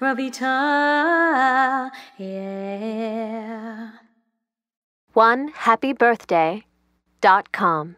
Margarita. Yeah. One happy birthday dot com.